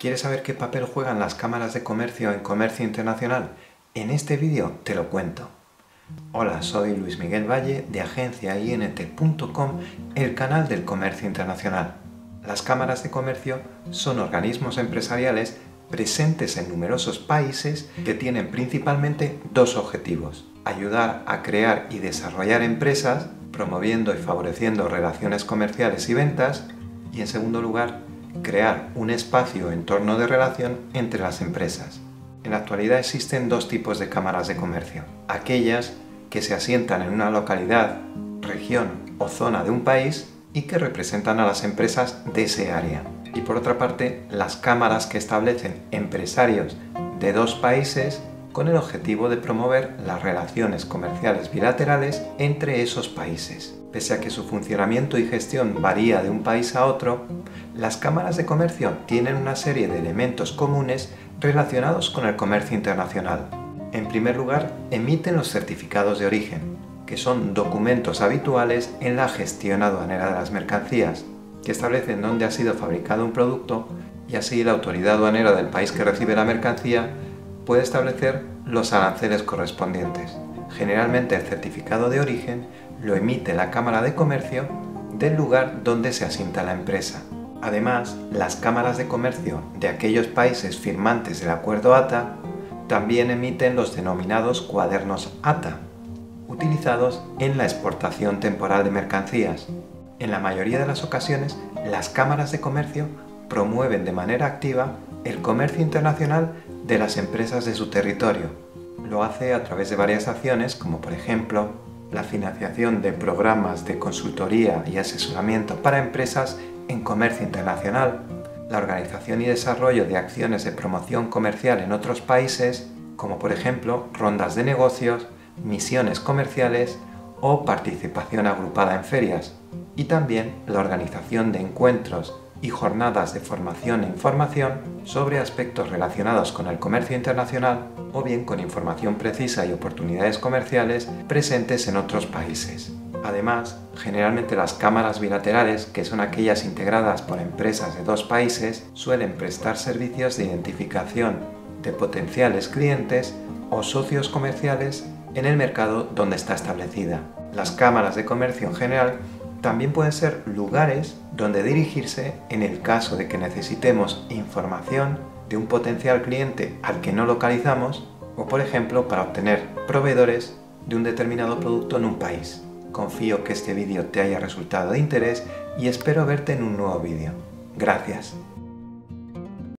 ¿Quieres saber qué papel juegan las cámaras de comercio en comercio internacional? En este vídeo te lo cuento. Hola, soy Luis Miguel Valle de agenciaint.com, el canal del comercio internacional. Las cámaras de comercio son organismos empresariales presentes en numerosos países que tienen principalmente dos objetivos. Ayudar a crear y desarrollar empresas, promoviendo y favoreciendo relaciones comerciales y ventas, y en segundo lugar, crear un espacio en torno de relación entre las empresas. En la actualidad existen dos tipos de cámaras de comercio. Aquellas que se asientan en una localidad, región o zona de un país y que representan a las empresas de ese área. Y por otra parte, las cámaras que establecen empresarios de dos países con el objetivo de promover las relaciones comerciales bilaterales entre esos países. Pese a que su funcionamiento y gestión varía de un país a otro, las cámaras de comercio tienen una serie de elementos comunes relacionados con el comercio internacional. En primer lugar, emiten los certificados de origen, que son documentos habituales en la gestión aduanera de las mercancías, que establecen dónde ha sido fabricado un producto y así la autoridad aduanera del país que recibe la mercancía puede establecer los aranceles correspondientes. Generalmente el certificado de origen lo emite la Cámara de Comercio del lugar donde se asienta la empresa. Además, las cámaras de comercio de aquellos países firmantes del acuerdo ATA también emiten los denominados cuadernos ATA, utilizados en la exportación temporal de mercancías. En la mayoría de las ocasiones, las cámaras de comercio promueven de manera activa el comercio internacional de las empresas de su territorio. Lo hace a través de varias acciones como por ejemplo la financiación de programas de consultoría y asesoramiento para empresas en comercio internacional, la organización y desarrollo de acciones de promoción comercial en otros países, como por ejemplo rondas de negocios, misiones comerciales o participación agrupada en ferias, y también la organización de encuentros y jornadas de formación e información sobre aspectos relacionados con el comercio internacional o bien con información precisa y oportunidades comerciales presentes en otros países. Además, generalmente las cámaras bilaterales, que son aquellas integradas por empresas de dos países, suelen prestar servicios de identificación de potenciales clientes o socios comerciales en el mercado donde está establecida. Las cámaras de comercio en general también pueden ser lugares donde dirigirse en el caso de que necesitemos información de un potencial cliente al que no localizamos o por ejemplo para obtener proveedores de un determinado producto en un país. Confío que este vídeo te haya resultado de interés y espero verte en un nuevo vídeo. Gracias.